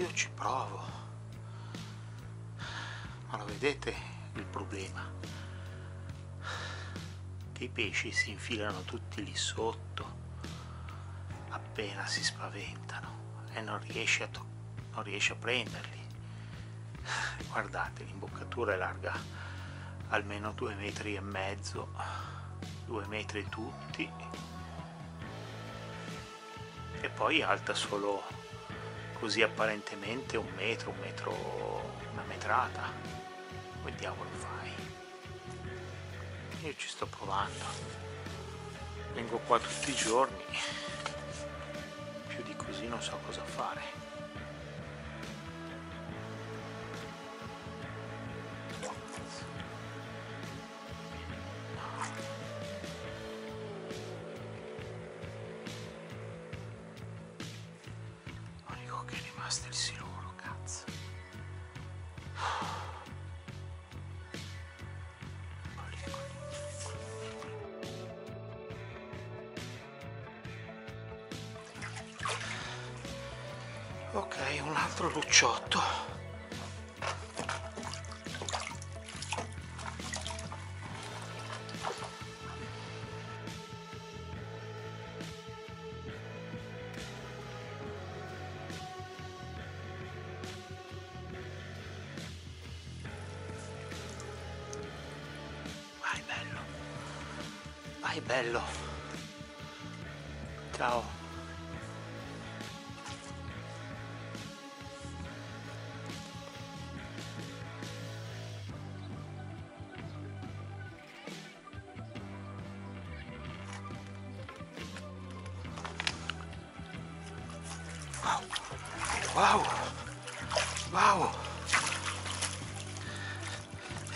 io ci provo. Ma lo vedete il problema? Che i pesci si infilano tutti lì sotto appena si spaventano e non riesce a, non riesce a prenderli. Guardate l'imboccatura è larga almeno due metri e mezzo due metri tutti e poi alta solo così apparentemente un metro, un metro, una metrata. Come diavolo fai? Io ci sto provando. Vengo qua tutti i giorni. Più di così non so cosa fare. Basta il siluro, cazzo. Ok, un altro lucciotto. Vai bello. Ciao. Wow. Wow.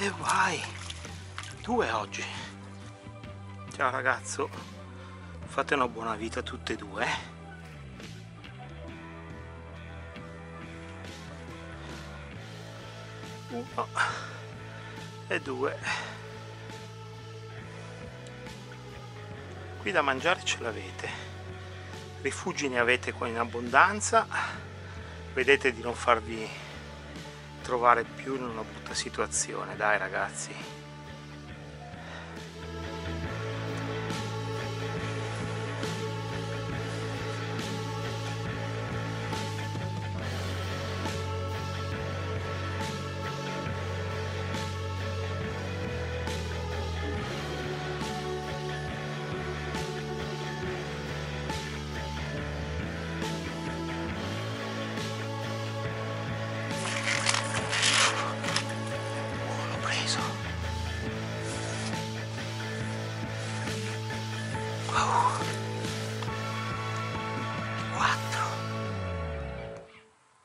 E vai. Due oggi. Ciao ragazzo, fate una buona vita tutte e due. Uno e due. Qui da mangiare ce l'avete. Rifugi ne avete qua in abbondanza. Vedete di non farvi trovare più in una brutta situazione, dai ragazzi. Oh.